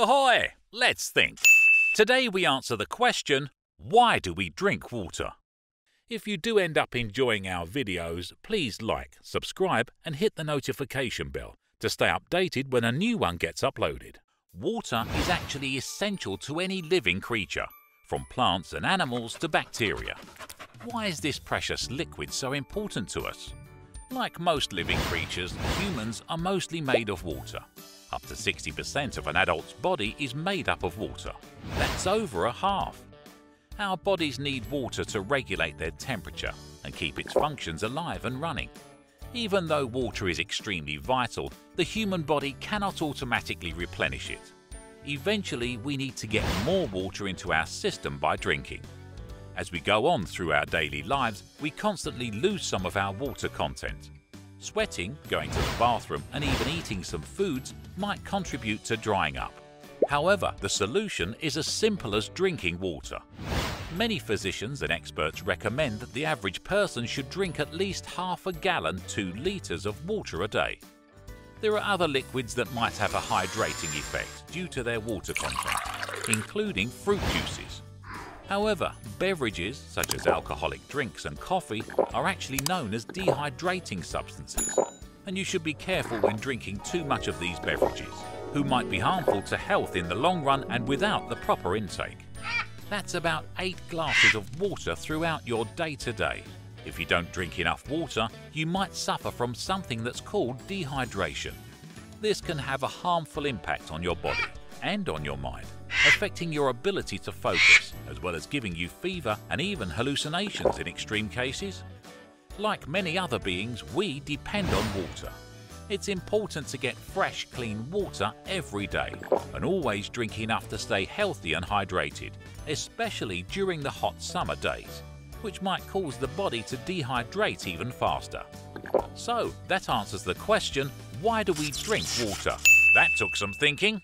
Ahoy! Let's think. Today we answer the question, why do we drink water? If you do end up enjoying our videos, please like, subscribe and hit the notification bell to stay updated when a new one gets uploaded. Water is actually essential to any living creature, from plants and animals to bacteria. Why is this precious liquid so important to us? Like most living creatures, humans are mostly made of water. Up to 60% of an adult's body is made up of water. That's over a half. Our bodies need water to regulate their temperature and keep its functions alive and running. Even though water is extremely vital, the human body cannot automatically replenish it. Eventually, we need to get more water into our system by drinking. As we go on through our daily lives, we constantly lose some of our water content. Sweating, going to the bathroom and even eating some foods might contribute to drying up. However, the solution is as simple as drinking water. Many physicians and experts recommend that the average person should drink at least half a gallon 2 litres of water a day. There are other liquids that might have a hydrating effect due to their water content, including fruit juices. However, beverages such as alcoholic drinks and coffee are actually known as dehydrating substances, and you should be careful when drinking too much of these beverages, who might be harmful to health in the long run and without the proper intake. That's about 8 glasses of water throughout your day to day. If you don't drink enough water, you might suffer from something that's called dehydration. This can have a harmful impact on your body and on your mind, affecting your ability to focus, as well as giving you fever and even hallucinations in extreme cases. Like many other beings, we depend on water. It's important to get fresh, clean water every day and always drink enough to stay healthy and hydrated, especially during the hot summer days, which might cause the body to dehydrate even faster. So, that answers the question, why do we drink water? That took some thinking.